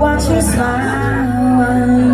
Watch your smile.